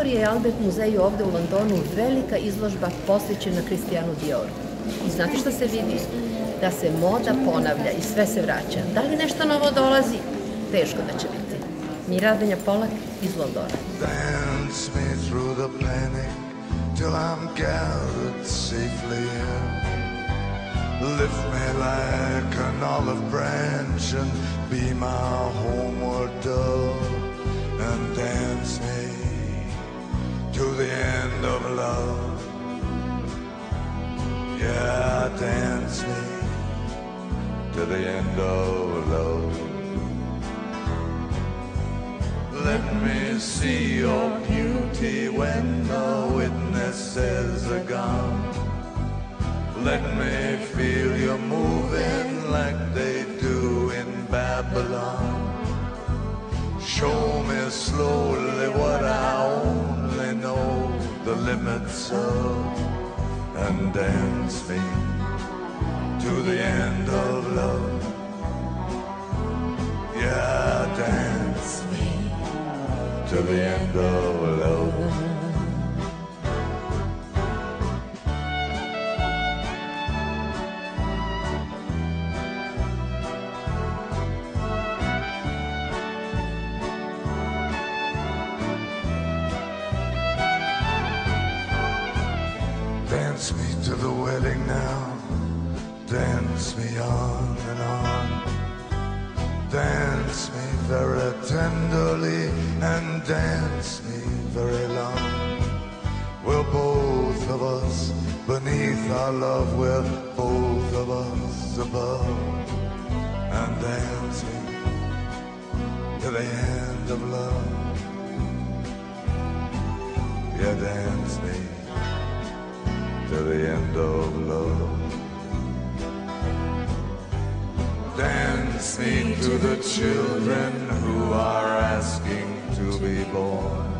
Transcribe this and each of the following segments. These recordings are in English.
Gallery Albert muzeju ovde u Londonu velika izložba posvećena Kristijanu Dioru. I znate što se vidi? Da se moda ponavlja i sve se vraća. Da li nešto novo dolazi? Teško da će biti. Miradanja Polak iz Londona. Dance me through the panic till I'm gathered safely in. Lift me like an olive branch and be my homeward dove dance me to the end of love. Let me see your beauty when the witnesses are gone. Let me feel you moving like they do in Babylon. Show me slowly what I only know the limits of and dance me to the end of love. Yeah, dance me to the end of love. Dance me to the wedding now. Dance me on and on. Dance me very tenderly and dance me very long. We're both of us beneath our love, we're both of us above. And dance me to the end of love. Yeah, dance me to the end of love. Me to the children who are asking to be born.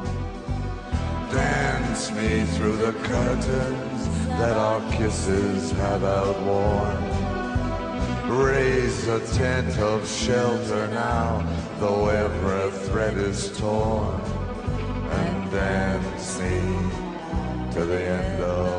Dance me through the curtains that our kisses have outworn. Raise a tent of shelter now, though every thread is torn. And dance me to the end of.